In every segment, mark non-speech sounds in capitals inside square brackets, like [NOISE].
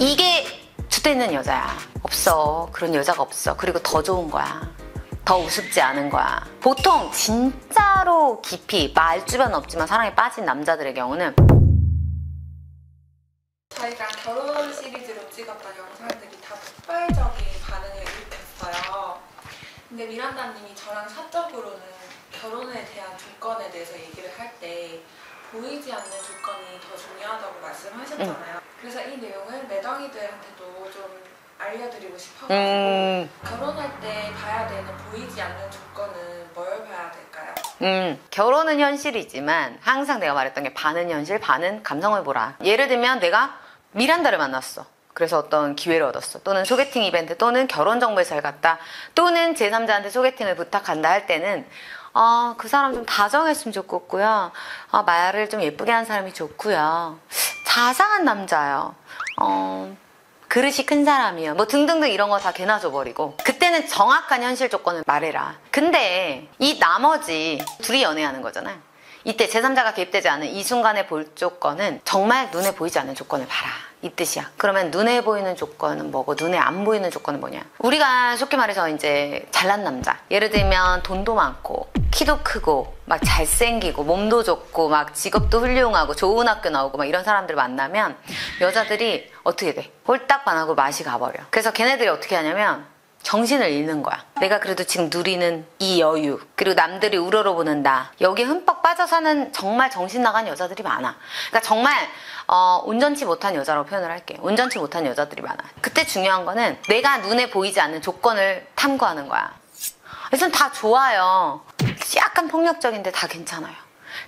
이게 주대 있는 여자야. 없어. 그런 여자가 없어. 그리고 더 좋은 거야. 더 우습지 않은 거야. 보통 진짜로 깊이 말 주변 없지만 사랑에 빠진 남자들의 경우는 저희가 결혼 시리즈로 찍었던 영상들이 다 폭발적인 반응을 일으켰어요. 근데 미란다님이 저랑 사적으로는 결혼에 대한 조건에 대해서 얘기를 할때 보이지 않는 조건이 더 중요하다고 말씀하셨잖아요. 그래서 이 내용을 매덩이들한테도 좀 알려드리고 싶어가지고 음, 결혼할 때 봐야 되는 보이지 않는 조건은 뭘 봐야 될까요? 음, 결혼은 현실이지만 항상 내가 말했던 게 반은 현실, 반은 감성을 보라. 예를 들면 내가 미란다를 만났어. 그래서 어떤 기회를 얻었어. 또는 소개팅 이벤트, 또는 결혼 정보회사를 갔다. 또는 제3자한테 소개팅을 부탁한다 할 때는 어, 그 사람 좀 다정했으면 좋겠고요. 어, 말을 좀 예쁘게 하는 사람이 좋고요. 자상한 남자요. 어, 그릇이 큰 사람이요. 뭐 등등등 이런 거 다 개나 줘버리고. 그때는 정확한 현실 조건을 말해라. 근데 이 나머지 둘이 연애하는 거잖아요. 이때 제3자가 개입되지 않은 이 순간에 볼 조건은 정말 눈에 보이지 않는 조건을 봐라. 이 뜻이야. 그러면 눈에 보이는 조건은 뭐고 눈에 안 보이는 조건은 뭐냐? 우리가 쉽게 말해서 이제 잘난 남자. 예를 들면 돈도 많고 키도 크고 막 잘생기고 몸도 좋고 막 직업도 훌륭하고 좋은 학교 나오고 막 이런 사람들 만나면 여자들이 어떻게 돼? 홀딱 반하고 맛이 가버려. 그래서 걔네들이 어떻게 하냐면 정신을 잃는 거야. 내가 그래도 지금 누리는 이 여유, 그리고 남들이 우러러보는 나, 여기에 흠뻑 빠져 사는 정말 정신 나간 여자들이 많아. 그러니까 정말 어, 온전치 못한 여자라고 표현을 할게. 온전치 못한 여자들이 많아. 그때 중요한 거는 내가 눈에 보이지 않는 조건을 탐구하는 거야. 그래서 다 좋아요. 약간 폭력적인데 다 괜찮아요.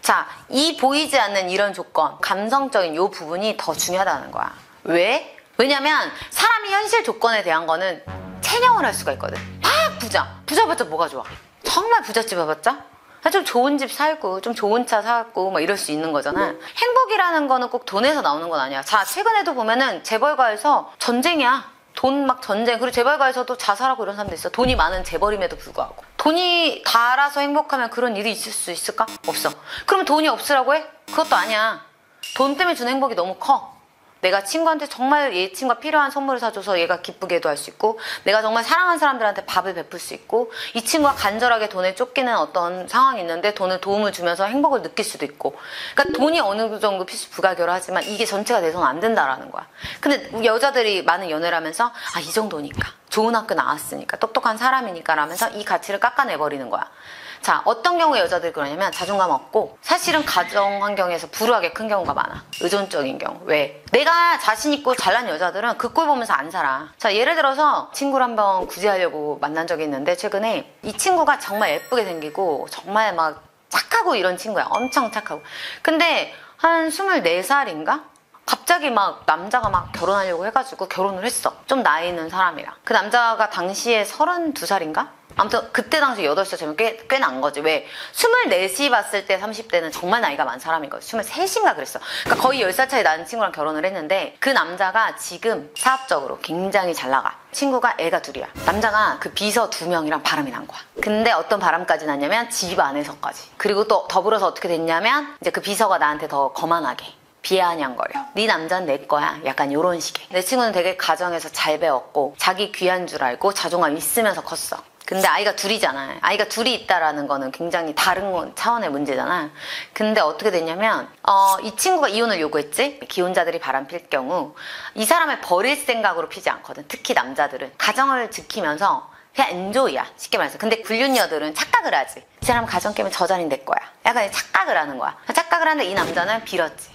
자, 이 보이지 않는 이런 조건, 감성적인 요 부분이 더 중요하다는 거야. 왜? 왜냐면 사람이 현실 조건에 대한 거는 체념을 할 수가 있거든. 막 부자. 부자봤자 뭐가 좋아? 정말 부잣집 와봤자? 좀 좋은 집 살고 좀 좋은 차 사고 막 이럴 수 있는 거잖아. 행복이라는 거는 꼭 돈에서 나오는 건 아니야. 자, 최근에도 보면은 재벌가에서 전쟁이야. 돈 막 전쟁. 그리고 재벌가에서도 자살하고 이런 사람도 있어. 돈이 많은 재벌임에도 불구하고. 돈이 달아서 행복하면 그런 일이 있을 수 있을까? 없어. 그럼 돈이 없으라고 해? 그것도 아니야. 돈 때문에 주는 행복이 너무 커. 내가 친구한테 정말 얘 친구가 필요한 선물을 사줘서 얘가 기쁘게도 할 수 있고 내가 정말 사랑하는 사람들한테 밥을 베풀 수 있고 이 친구가 간절하게 돈에 쫓기는 어떤 상황이 있는데 돈을 도움을 주면서 행복을 느낄 수도 있고. 그러니까 돈이 어느 정도 필수 부가결하지만 이게 전체가 돼서는 안 된다라는 거야. 근데 여자들이 많은 연애를 하면서 아 이 정도니까. 좋은 학교 나왔으니까 똑똑한 사람이니까 라면서 이 가치를 깎아내버리는 거야 자, 어떤 경우에 여자들이 그러냐면 자존감 없고 사실은 가정 환경에서 불우하게 큰 경우가 많아. 의존적인 경우. 왜? 내가 자신 있고 잘난 여자들은 그 꼴 보면서 안 살아. 자, 예를 들어서 친구를 한번 구제하려고 만난 적이 있는데 최근에 이 친구가 정말 예쁘게 생기고 정말 막 착하고 이런 친구야. 엄청 착하고. 근데 한 24살인가? 갑자기 막 남자가 막 결혼하려고 해가지고 결혼을 했어. 좀 나이 있는 사람이랑. 그 남자가 당시에 32살인가? 아무튼 그때 당시 8살 되면 꽤, 꽤 난 거지. 왜? 24시 봤을 때 30대는 정말 나이가 많은 사람이거든. 23인가 그랬어. 그러니까 거의 10살 차이 나는 친구랑 결혼을 했는데 그 남자가 지금 사업적으로 굉장히 잘 나가. 친구가 애가 둘이야. 남자가 그 비서 두 명이랑 바람이 난 거야. 근데 어떤 바람까지 났냐면 집 안에서까지. 그리고 또 더불어서 어떻게 됐냐면 이제 그 비서가 나한테 더 거만하게 비아냥거려. 네 남자는 내 거야. 약간 요런 식의. 내 친구는 되게 가정에서 잘 배웠고 자기 귀한 줄 알고 자존감 있으면서 컸어. 근데 아이가 둘이잖아. 아이가 둘이 있다라는 거는 굉장히 다른 차원의 문제잖아. 근데 어떻게 됐냐면 어, 이 친구가 이혼을 요구했지. 기혼자들이 바람 필 경우 이 사람을 버릴 생각으로 피지 않거든. 특히 남자들은 가정을 지키면서 그냥 엔조이야. 쉽게 말해서. 근데 불륜녀들은 착각을 하지. 이 사람 가정 깨면 저 자리는 내 거야. 약간 착각을 하는 거야. 착각을 하는데 이 남자는 빌었지.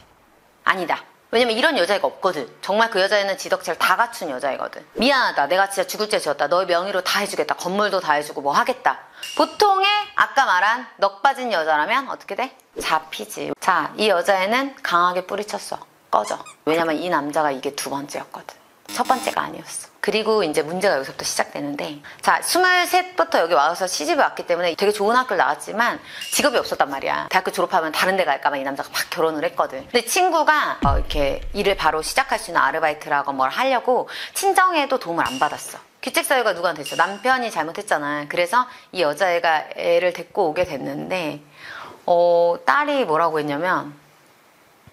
아니다. 왜냐면 이런 여자애가 없거든. 정말 그 여자애는 지덕체를 다 갖춘 여자애거든. 미안하다. 내가 진짜 죽을 죄 지었다. 너의 명의로 다 해주겠다. 건물도 다 해주고 뭐 하겠다. 보통의 아까 말한 넋 빠진 여자라면 어떻게 돼? 잡히지. 자, 이 여자애는 강하게 뿌리쳤어. 꺼져. 왜냐면 이 남자가 이게 두 번째였거든. 첫 번째가 아니었어. 그리고 이제 문제가 여기서부터 시작되는데 자 23부터 여기 와서 시집을 왔기 때문에 되게 좋은 학교를 나왔지만 직업이 없었단 말이야. 대학교 졸업하면 다른 데 갈까봐 이 남자가 막 결혼을 했거든. 근데 친구가 어, 이렇게 일을 바로 시작할 수 있는 아르바이트라고 뭘 하려고 친정에도 도움을 안 받았어. 귀책사유가 누구한테 있어? 남편이 잘못했잖아. 그래서 이 여자애가 애를 데리고 오게 됐는데 어, 딸이 뭐라고 했냐면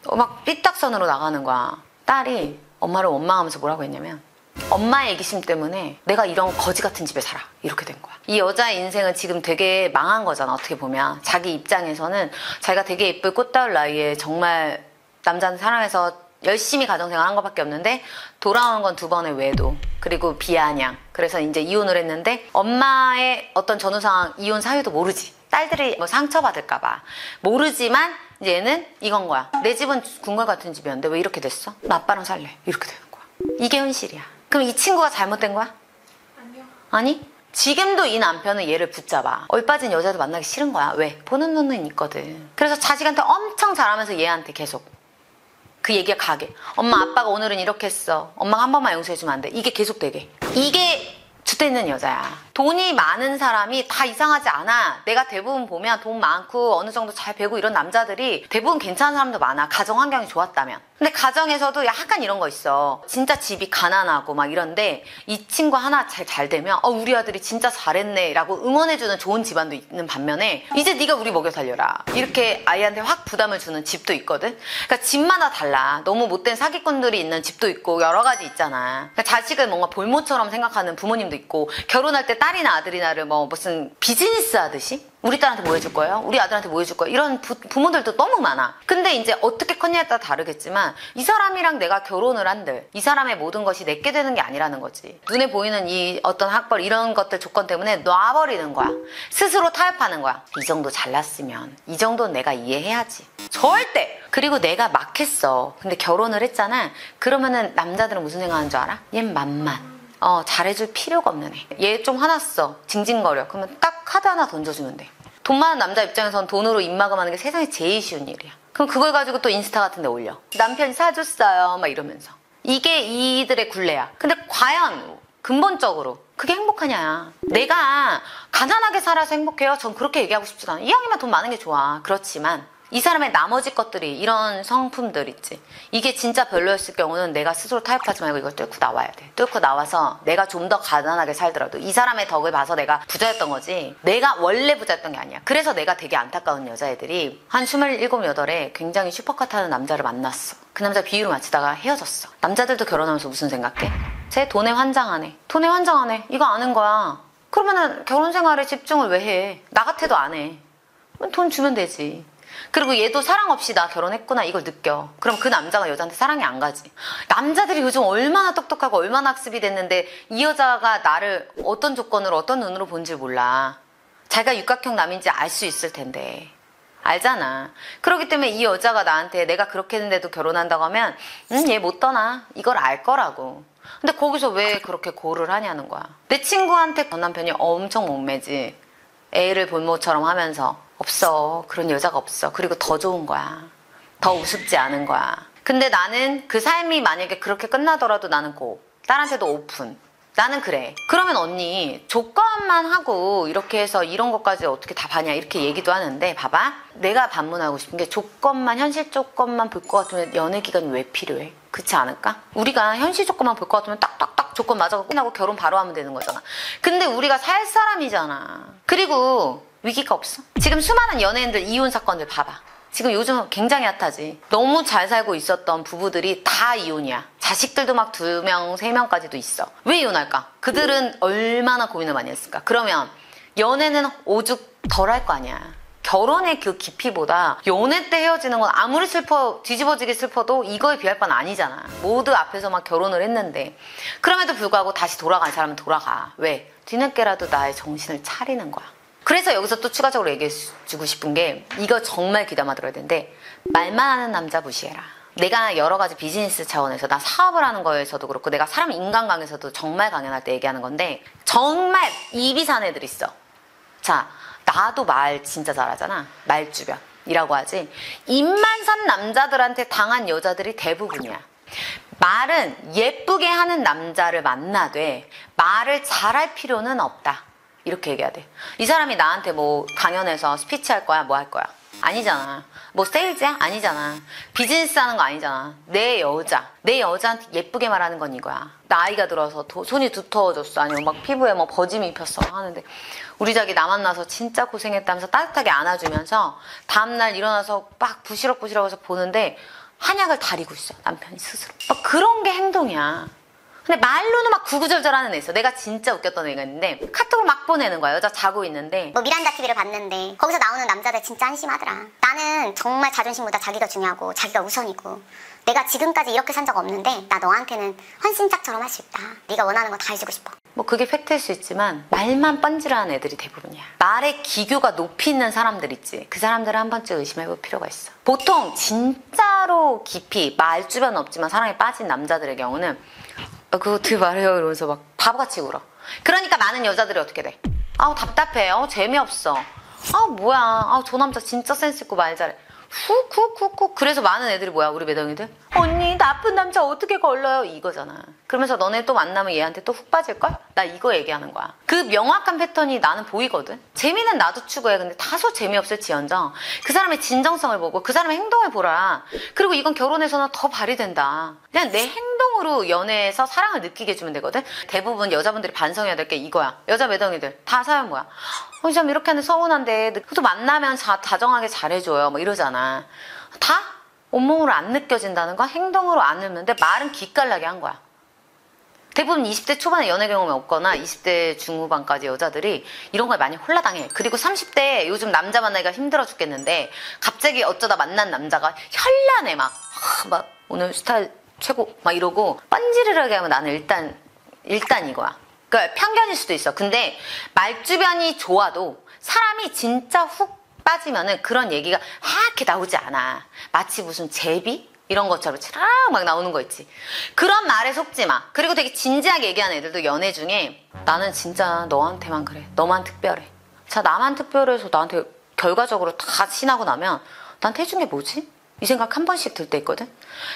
어, 막 삐딱선으로 나가는 거야. 딸이 엄마를 원망하면서 뭐라고 했냐면 엄마의 애기심 때문에 내가 이런 거지 같은 집에 살아. 이렇게 된 거야. 이 여자의 인생은 지금 되게 망한 거잖아 어떻게 보면. 자기 입장에서는 자기가 되게 예쁠 꽃다울 나이에 정말 남자는 사랑해서 열심히 가정생활 한 것밖에 없는데 돌아오는 건두 번의 외도 그리고 비아냥. 그래서 이제 이혼을 했는데 엄마의 어떤 전후 상황 이혼 사유도 모르지. 딸들이 뭐 상처받을까봐. 모르지만 이제 얘는 이건 거야. 내 집은 궁궐 같은 집이었는데 왜 이렇게 됐어? 나 아빠랑 살래. 이렇게 되는 거야. 이게 현실이야. 그럼 이 친구가 잘못된 거야? 아니요. 아니? 지금도 이 남편은 얘를 붙잡아. 얼빠진 여자도 만나기 싫은 거야. 왜? 보는 눈은 있거든. 그래서 자식한테 엄청 잘하면서 얘한테 계속 그 얘기가 가게. 엄마 아빠가 오늘은 이렇게 했어. 엄마가 한 번만 용서해주면 안 돼. 이게 계속 되게. 이게 주대 있는 여자야. 돈이 많은 사람이 다 이상하지 않아. 내가 대부분 보면 돈 많고 어느 정도 잘 배고 이런 남자들이 대부분 괜찮은 사람도 많아. 가정 환경이 좋았다면. 근데 가정에서도 약간 이런 거 있어. 진짜 집이 가난하고 막 이런데 이 친구 하나 잘, 잘 되면 어 우리 아들이 진짜 잘했네 라고 응원해주는 좋은 집안도 있는 반면에 이제 네가 우리 먹여 살려라. 이렇게 아이한테 확 부담을 주는 집도 있거든. 그러니까 집마다 달라. 너무 못된 사기꾼들이 있는 집도 있고 여러 가지 있잖아. 그러니까 자식을 뭔가 볼모처럼 생각하는 부모님도 있고 결혼할 때 딸이나 아들이나를 뭐 무슨 비즈니스 하듯이 우리 딸한테 뭐 해줄 거예요? 우리 아들한테 뭐 해줄 거예요? 이런 부, 부모들도 너무 많아. 근데 이제 어떻게 컸냐에 따라 다르겠지만 이 사람이랑 내가 결혼을 한들 이 사람의 모든 것이 내게 되는 게 아니라는 거지. 눈에 보이는 이 어떤 학벌 이런 것들 조건 때문에 놔버리는 거야. 스스로 타협하는 거야. 이 정도 잘났으면 이 정도는 내가 이해해야지. 절대! 그리고 내가 막 했어. 근데 결혼을 했잖아. 그러면은 남자들은 무슨 생각하는 줄 알아? 얜 만만. 어, 잘해줄 필요가 없는 애. 얘 좀 화났어. 징징거려. 그러면 딱 카드 하나 던져주면 돼. 돈 많은 남자 입장에선 돈으로 입마감하는 게 세상에 제일 쉬운 일이야. 그럼 그걸 가지고 또 인스타 같은 데 올려. 남편이 사줬어요. 막 이러면서. 이게 이들의 굴레야. 근데 과연 근본적으로 그게 행복하냐. 내가 가난하게 살아서 행복해요. 전 그렇게 얘기하고 싶지도 않아. 이왕이면 돈 많은 게 좋아. 그렇지만 이 사람의 나머지 것들이 이런 성품들 있지. 이게 진짜 별로였을 경우는 내가 스스로 타협하지 말고 이걸 뚫고 나와야 돼. 뚫고 나와서 내가 좀 더 가난하게 살더라도 이 사람의 덕을 봐서 내가 부자였던 거지. 내가 원래 부자였던 게 아니야. 그래서 내가 되게 안타까운 여자애들이 한 27, 8에 굉장히 슈퍼컷 하는 남자를 만났어. 그 남자 비유를 맞추다가 헤어졌어. 남자들도 결혼하면서 무슨 생각해? 제 돈에 환장하네. 돈에 환장하네. 이거 아는 거야. 그러면은 결혼 생활에 집중을 왜 해? 나 같아도 안 해. 돈 주면 되지. 그리고 얘도 사랑 없이 나 결혼했구나 이걸 느껴. 그럼 그 남자가 여자한테 사랑이 안 가지. 남자들이 요즘 얼마나 똑똑하고 얼마나 학습이 됐는데 이 여자가 나를 어떤 조건으로 어떤 눈으로 본지 몰라. 자기가 육각형 남인지 알 수 있을 텐데. 알잖아. 그렇기 때문에 이 여자가 나한테 내가 그렇게 했는데도 결혼한다고 하면 음, 얘 못 떠나. 이걸 알 거라고. 근데 거기서 왜 그렇게 고를 하냐는 거야. 내 친구한테 전 남편이 엄청 목매지. 애를 볼모처럼 하면서 없어. 그런 여자가 없어. 그리고 더 좋은 거야. 더 우습지 않은 거야. 근데 나는 그 삶이 만약에 그렇게 끝나더라도 나는 고. 딸한테도 오픈. 나는 그래. 그러면 언니 조건만 하고 이렇게 해서 이런 것까지 어떻게 다 봐냐 이렇게 얘기도 하는데 봐봐. 내가 반문하고 싶은 게 조건만 현실 조건만 볼 것 같으면 연애 기간이 왜 필요해? 그렇지 않을까? 우리가 현실 조건만 볼 것 같으면 딱딱딱 조건 맞아서 끝나고 결혼 바로 하면 되는 거잖아. 근데 우리가 살 사람이잖아. 그리고 위기가 없어. 지금 수많은 연예인들 이혼 사건들 봐봐. 지금 요즘 굉장히 핫하지. 너무 잘 살고 있었던 부부들이 다 이혼이야. 자식들도 막 두 명, 세 명까지도 있어. 왜 이혼할까? 그들은 얼마나 고민을 많이 했을까? 그러면 연애는 오죽 덜 할 거 아니야. 결혼의 그 깊이보다 연애 때 헤어지는 건 아무리 슬퍼 뒤집어지게 슬퍼도 이거에 비할 바는 아니잖아. 모두 앞에서 막 결혼을 했는데 그럼에도 불구하고 다시 돌아간 사람은 돌아가. 왜? 뒤늦게라도 나의 정신을 차리는 거야. 그래서 여기서 또 추가적으로 얘기해 주고 싶은 게 이거 정말 귀담아 들어야 되는데 말만 하는 남자 무시해라. 내가 여러 가지 비즈니스 차원에서 나 사업을 하는 거에서도 그렇고 내가 사람 인간관계에서도 정말 강연할 때 얘기하는 건데 정말 입이 산 애들 있어. 자, 나도 말 진짜 잘하잖아. 말 주변 이라고 하지. 입만 산 남자들한테 당한 여자들이 대부분이야. 말은 예쁘게 하는 남자를 만나되 말을 잘할 필요는 없다. 이렇게 얘기해야 돼. 이 사람이 나한테 뭐 강연에서 스피치 할 거야? 뭐 할 거야? 아니잖아. 뭐 세일즈야? 아니잖아. 비즈니스 하는 거 아니잖아. 내 여자. 내 여자한테 예쁘게 말하는 건 이거야. 나이가 들어서 도- 손이 두터워졌어. 아니면 막 피부에 뭐 버짐이 입혔어. 하는데 우리 자기 나 만나서 진짜 고생했다면서 따뜻하게 안아주면서 다음날 일어나서 막 부시럭부시럭해서 보는데 한약을 다리고 있어 남편이 스스로 막 그런 게 행동이야 근데 말로는 막 구구절절하는 애 있어 내가 진짜 웃겼던 애가 있는데 카톡을 막 보내는 거야 여자 자고 있는데 뭐 미란다 TV를 봤는데 거기서 나오는 남자들 진짜 한심하더라. 나는 정말 자존심보다 자기가 중요하고 자기가 우선이고 내가 지금까지 이렇게 산 적 없는데 나 너한테는 헌신짝처럼 할 수 있다. 네가 원하는 거 다 해주고 싶어. 뭐 그게 팩트일 수 있지만 말만 뻔질하는 애들이 대부분이야. 말의 기교가 높이 있는 사람들 있지. 그 사람들을 한 번쯤 의심해볼 필요가 있어. 보통 진짜로 깊이 말 주변 없지만 사랑에 빠진 남자들의 경우는 아, 그거 어떻게 말해요 이러면서 막 바보같이 울어. 그러니까 많은 여자들이 어떻게 돼? 아우 답답해. 아우 재미없어. 아 뭐야. 아우 저 남자 진짜 센스 있고 말 잘해. 훅훅훅훅 그래서 많은 애들이 뭐야 우리 매덩이들 언니 나쁜 남자 어떻게 걸러요 이거잖아 그러면서 너네 또 만나면 얘한테 또 훅 빠질걸 나 이거 얘기하는 거야 그 명확한 패턴이 나는 보이거든 재미는 나도 추구해 근데 다소 재미없을지언정 그 사람의 진정성을 보고 그 사람의 행동을 보라 그리고 이건 결혼에서는 더 발휘된다 그냥 내 행 동으로 연애에서 사랑을 느끼게 해주면 되거든? 대부분 여자분들이 반성해야 될 게 이거야. 여자 매덩이들. 다 사연 뭐야? 어, 이 사람 이렇게 하는데 서운한데. 또 만나면 자, 다정하게 잘해줘요. 뭐 이러잖아. 다? 온몸으로 안 느껴진다는 건 행동으로 안 읽는데 말은 기깔나게 한 거야. 대부분 20대 초반에 연애 경험이 없거나 20대 중후반까지 여자들이 이런 걸 많이 홀라당해. 그리고 30대 요즘 남자 만나기가 힘들어 죽겠는데 갑자기 어쩌다 만난 남자가 현란해. 막. 아, 막 오늘 스타일 최고 막 이러고 빤지르르하게 하면 나는 일단 일단 이거야. 그러니까 편견일 수도 있어. 근데 말주변이 좋아도 사람이 진짜 훅 빠지면은 그런 얘기가 하얗게 나오지 않아. 마치 무슨 제비? 이런 것처럼 차락 막 나오는 거 있지. 그런 말에 속지 마. 그리고 되게 진지하게 얘기하는 애들도 연애 중에 나는 진짜 너한테만 그래. 너만 특별해. 자, 나만 특별해서 나한테 결과적으로 다 친하고 나면 나한테 해준 게 뭐지? 이 생각 한 번씩 들 때 있거든?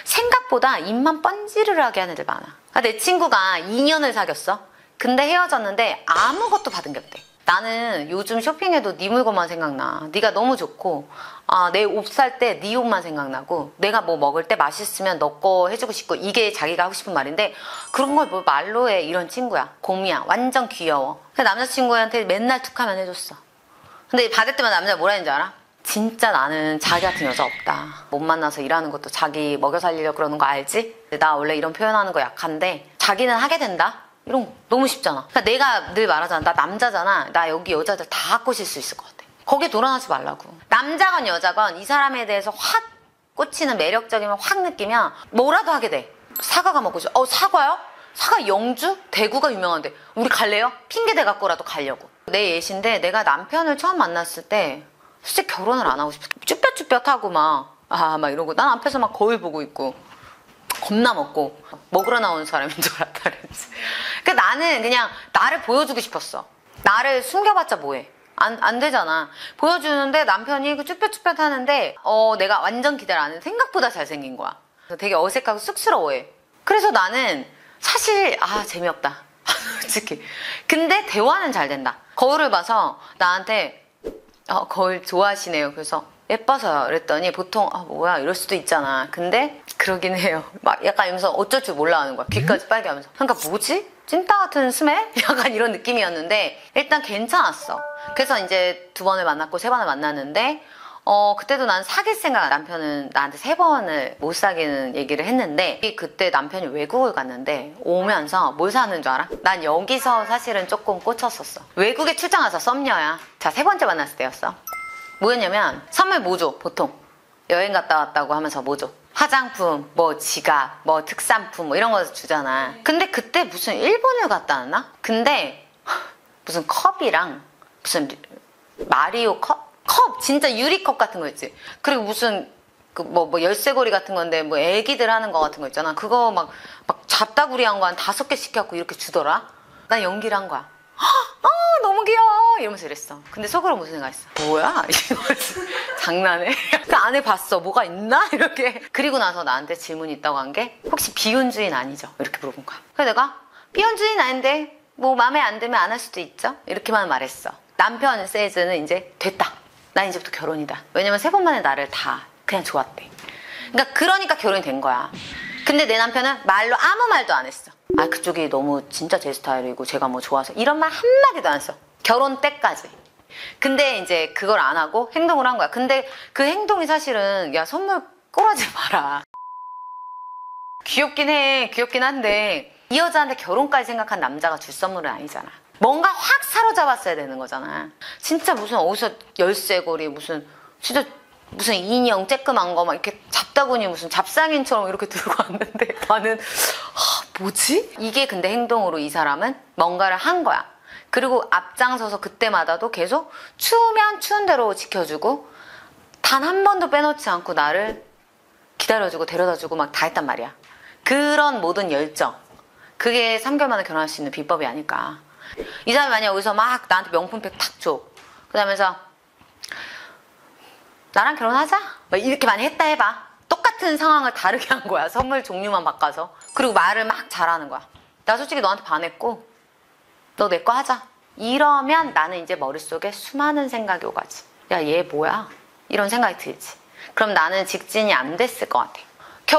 생각보다 입만 뻔지르르하게 하는 애들 많아. 아, 내 친구가 2년을 사귀었어. 근데 헤어졌는데 아무것도 받은 게 없대. 나는 요즘 쇼핑해도 네 물건만 생각나. 네가 너무 좋고 아, 내 옷 살 때 네 옷만 생각나고 내가 뭐 먹을 때 맛있으면 너 거 해주고 싶고 이게 자기가 하고 싶은 말인데 그런 걸 뭐 말로 해 이런 친구야. 곰이야. 완전 귀여워. 그 남자친구한테 맨날 툭하면 해줬어. 근데 받을 때마다 남자가 뭐라 했는지 알아? 진짜 나는 자기 같은 여자 없다. 못 만나서 일하는 것도 자기 먹여 살리려고 그러는 거 알지? 나 원래 이런 표현하는 거 약한데 자기는 하게 된다? 이런 거 너무 쉽잖아. 그러니까 내가 늘 말하잖아. 나 남자잖아. 나 여기 여자들 다 꼬실 수 있을 것 같아. 거기에 놀아나지 말라고. 남자건 여자건 이 사람에 대해서 확 꽂히는 매력적이면 확 느끼면 뭐라도 하게 돼. 사과가 먹고 싶어. 어, 사과요? 사과 영주? 대구가 유명한데. 우리 갈래요? 핑계 대갖고라도 가려고. 내 예신데 내가 남편을 처음 만났을 때 솔직히 결혼을 안 하고 싶어. 쭈뼛쭈뼛하고 막, 아, 막 이러고. 난 앞에서 막 거울 보고 있고. 겁나 먹고 먹으러 나오는 사람인 줄 알았다. 그러니까 나는 그냥 나를 보여주고 싶었어. 나를 숨겨봤자 뭐해. 안, 안 되잖아. 보여주는데 남편이 그 쭈뼛쭈뼛 하는데 어 내가 완전 기대를 안 해. 생각보다 잘생긴 거야. 되게 어색하고 쑥스러워해. 그래서 나는 사실 아 재미없다. [LAUGHS] 솔직히. 근데 대화는 잘 된다. 거울을 봐서 나한테 어, 거울 좋아하시네요. 그래서 예뻐서요. 그랬더니 보통 아 뭐야 이럴 수도 있잖아. 근데 그러긴 해요. [LAUGHS] 막 약간 이러면서 어쩔 줄 몰라 하는 거야. 귀까지 빨개 하면서. 그러니까 뭐지? 찐따 같은 스멜? [LAUGHS] 약간 이런 느낌이었는데 일단 괜찮았어. 그래서 이제 두 번을 만났고 세 번을 만났는데 어 그때도 난 사귈 생각 남편은 나한테 세 번을 못 사귀는 얘기를 했는데 그때 남편이 외국을 갔는데 오면서 뭘 사는 줄 알아? 난 여기서 사실은 조금 꽂혔었어. 외국에 출장 와서 썸녀야. 자 세 번째 만났을 때였어. 뭐였냐면 선물 뭐죠 보통 여행 갔다 왔다고 하면서 뭐죠 화장품 뭐 지갑 뭐 특산품 뭐 이런 거 주잖아 근데 그때 무슨 일본을 갔다 왔나 근데 [LAUGHS] 무슨 컵이랑 무슨 마리오 컵? 컵 진짜 유리컵 같은 거 있지. 그리고 무슨 그뭐뭐 열쇠고리 같은 건데 뭐 애기들 하는 거 같은 거 있잖아. 그거 막 막 잡다구리 한 거 한 다섯 개 시켜갖고 이렇게 주더라? 난 연기를 한 거야. 아 너무 귀여워! 이러면서 이랬어. 근데 속으로 무슨 생각했어? 뭐야? [LAUGHS] 장난해? 그 안에 봤어. 뭐가 있나? [LAUGHS] 이렇게. 그리고 나서 나한테 질문이 있다고 한 게 혹시 비혼주인 아니죠? 이렇게 물어본 거야. 그래서 내가 비혼주인 아닌데 뭐 마음에 안 들면 안 할 수도 있죠? 이렇게만 말했어. 남편 세즈는 이제 됐다 난 이제부터 결혼이다 왜냐면 세 번 만에 나를 다 그냥 좋았대 그러니까 그러니까 결혼이 된 거야 근데 내 남편은 말로 아무 말도 안 했어. 아 그쪽이 너무 진짜 제 스타일이고 제가 뭐 좋아서 이런 말 한마디도 안 했어. 결혼 때까지. 근데 이제 그걸 안 하고 행동을 한 거야. 근데 그 행동이 사실은 야 선물 꼬라지 마라. 귀엽긴 해. 귀엽긴 한데 이 여자한테 결혼까지 생각한 남자가 줄 선물은 아니잖아. 뭔가 확 사로잡았어야 되는 거잖아. 진짜 무슨 어디서 열쇠고리 무슨 진짜 무슨 인형 쬐끄만 거 막 이렇게 잡다보니 무슨 잡상인처럼 이렇게 [LAUGHS] 들고 왔는데 나는 아, 뭐지? 이게 근데 행동으로 이 사람은 뭔가를 한 거야. 그리고 앞장서서 그때마다도 계속 추우면 추운 대로 지켜주고 단 한 번도 빼놓지 않고 나를 기다려주고 데려다주고 막 다 했단 말이야. 그런 모든 열정. 그게 3개월 만에 결혼할 수 있는 비법이 아닐까. 이 사람이 만약 여기서 막 나한테 명품백 탁 줘. 그 다음에서 나랑 결혼하자? 막 이렇게 많이 했다 해봐. 똑같은 상황을 다르게 한 거야. 선물 종류만 바꿔서. 그리고 말을 막 잘하는 거야. 나 솔직히 너한테 반했고, 너 내 거 하자. 이러면 나는 이제 머릿속에 수많은 생각이 오가지. 야, 얘 뭐야? 이런 생각이 들지. 그럼 나는 직진이 안 됐을 것 같아.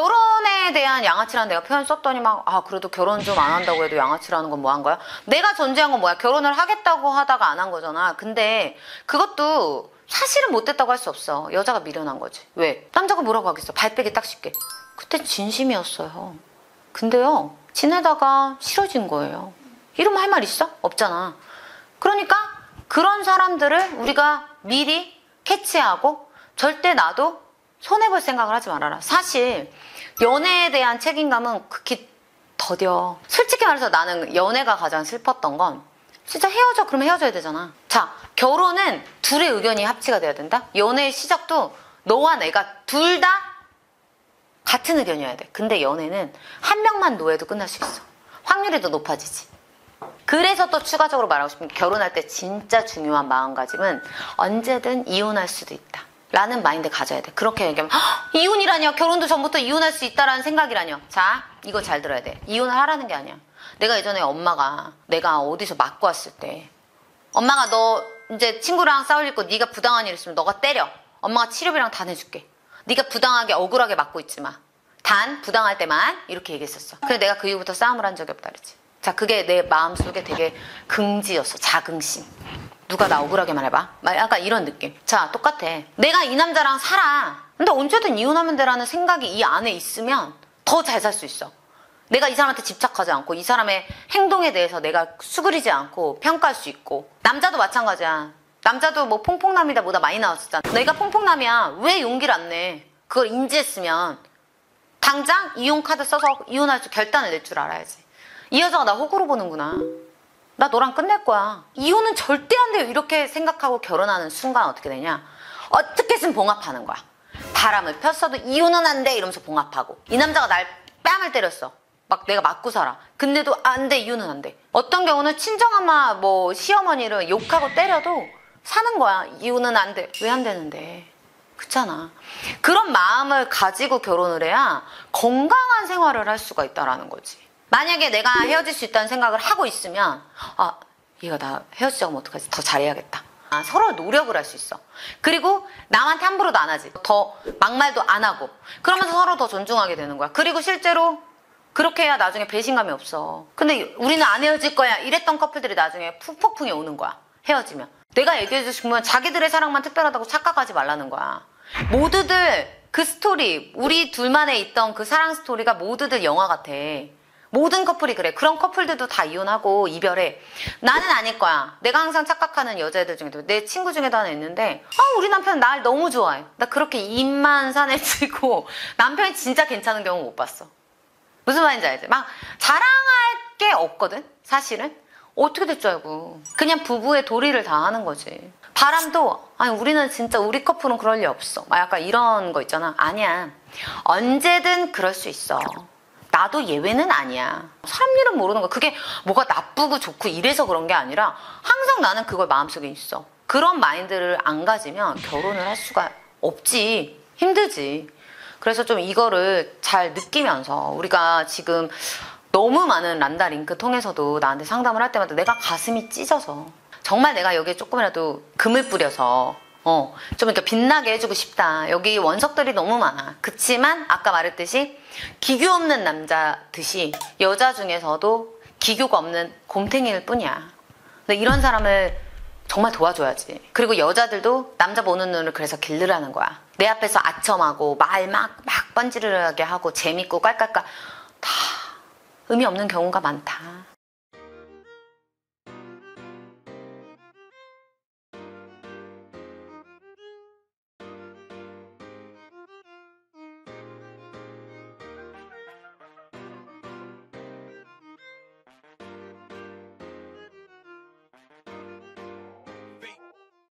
결혼에 대한 양아치라는 내가 표현 썼더니 막, 아, 그래도 결혼 좀 안 한다고 해도 양아치라는 건 뭐 한 거야? 내가 전제한 건 뭐야? 결혼을 하겠다고 하다가 안 한 거잖아. 근데 그것도 사실은 못됐다고 할 수 없어. 여자가 미련한 거지. 왜? 남자가 뭐라고 하겠어? 발빼기 딱 쉽게. 그때 진심이었어요. 근데요, 지내다가 싫어진 거예요. 이러면 할 말 있어? 없잖아. 그러니까 그런 사람들을 우리가 미리 캐치하고 절대 나도 손해볼 생각을 하지 말아라. 사실 연애에 대한 책임감은 극히 더뎌. 솔직히 말해서 나는 연애가 가장 슬펐던 건 진짜 헤어져 그러면 헤어져야 되잖아. 자 결혼은 둘의 의견이 합치가 돼야 된다. 연애의 시작도 너와 내가 둘 다 같은 의견이어야 돼. 근데 연애는 한 명만 노해도 끝날 수 있어. 확률이 더 높아지지. 그래서 또 추가적으로 말하고 싶은 게 결혼할 때 진짜 중요한 마음가짐은 언제든 이혼할 수도 있다. 라는 마인드 가져야 돼. 그렇게 얘기하면 "헉, 이혼이라뇨. 결혼도 전부터 이혼할 수 있다라는 생각이라뇨. 자, 이거 잘 들어야 돼. 이혼을 하라는 게 아니야. 내가 예전에 엄마가 내가 어디서 맞고 왔을 때 엄마가 너 이제 친구랑 싸울 거 네가 부당한 일 있으면 너가 때려. 엄마가 치료비랑 다 내줄게. 네가 부당하게 억울하게 맞고 있지 마. 단 부당할 때만 이렇게 얘기했었어. 그래 내가 그 이후부터 싸움을 한 적이 없다 그랬지. 자 그게 내 마음속에 되게 긍지였어. 자긍심. 누가 나 억울하게 말해봐. 막 약간 이런 느낌. 자 똑같아. 내가 이 남자랑 살아. 근데 언제든 이혼하면 되라는 생각이 이 안에 있으면 더 잘 살 수 있어. 내가 이 사람한테 집착하지 않고 이 사람의 행동에 대해서 내가 수그리지 않고 평가할 수 있고 남자도 마찬가지야 남자도 뭐 퐁퐁남이다 뭐다 많이 나왔었잖아 내가 퐁퐁남이야 왜 용기를 안 내 그걸 인지했으면 당장 이혼 카드 써서 이혼할 줄 결단을 낼 줄 알아야지 이 여자가 나 호구로 보는구나 나 너랑 끝낼 거야 이혼은 절대 안 돼요 이렇게 생각하고 결혼하는 순간 어떻게 되냐 어떻게든 봉합하는 거야 바람을 폈어도 이혼은 안 돼 이러면서 봉합하고 이 남자가 날 뺨을 때렸어 막 내가 맞고 살아. 근데도 안 돼, 이유는 안 돼. 어떤 경우는 친정엄마, 뭐, 시어머니를 욕하고 때려도 사는 거야. 이유는 안 돼. 왜 안 되는데? 그렇잖아. 그런 마음을 가지고 결혼을 해야 건강한 생활을 할 수가 있다라는 거지. 만약에 내가 헤어질 수 있다는 생각을 하고 있으면, 아, 얘가 나 헤어지자고 어떡하지? 더 잘해야겠다. 아, 서로 노력을 할 수 있어. 그리고 남한테 함부로도 안 하지. 더 막말도 안 하고. 그러면서 서로 더 존중하게 되는 거야. 그리고 실제로 그렇게 해야 나중에 배신감이 없어. 근데 우리는 안 헤어질 거야. 이랬던 커플들이 나중에 푹폭풍이 오는 거야. 헤어지면. 내가 얘기해주고 싶으면 자기들의 사랑만 특별하다고 착각하지 말라는 거야. 모두들 그 스토리, 우리 둘만에 있던 그 사랑 스토리가 모두들 영화 같아. 모든 커플이 그래. 그런 커플들도 다 이혼하고 이별해. 나는 아닐 거야. 내가 항상 착각하는 여자애들 중에도 내 친구 중에도 하나 있는데 아 우리 남편 날 너무 좋아해. 나 그렇게 입만 산에 [LAUGHS] 치고 남편이 진짜 괜찮은 경우 못 봤어. 무슨 말인지 알지? 막 자랑할 게 없거든 사실은 어떻게 될 줄 알고 그냥 부부의 도리를 다 하는 거지 바람도 아니 우리는 진짜 우리 커플은 그럴 리 없어 막 약간 이런 거 있잖아 아니야 언제든 그럴 수 있어 나도 예외는 아니야. 사람 일은 모르는 거야. 그게 뭐가 나쁘고 좋고 이래서 그런 게 아니라 항상 나는 그걸 마음속에 있어. 그런 마인드를 안 가지면 결혼을 할 수가 없지. 힘들지. 그래서 좀 이거를 잘 느끼면서 우리가 지금 너무 많은 란다 링크 통해서도 나한테 상담을 할 때마다 내가 가슴이 찢어서 정말 내가 여기에 조금이라도 금을 뿌려서 어, 좀 이렇게 빛나게 해주고 싶다. 여기 원석들이 너무 많아. 그치만 아까 말했듯이 기교 없는 남자듯이 여자 중에서도 기교가 없는 곰탱이일 뿐이야. 근데 이런 사람을 정말 도와줘야지. 그리고 여자들도 남자 보는 눈을 그래서 길르라는 거야. 내 앞에서 아첨하고 말 막 막 번지르르하게 하고 재밌고 깔깔깔 의미 없는 경우가 많다.